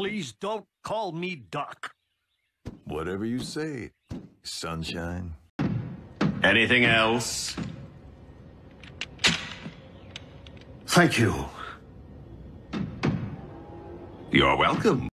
Please don't call me Doc. Whatever you say, sunshine. Anything else? Thank you. You're welcome.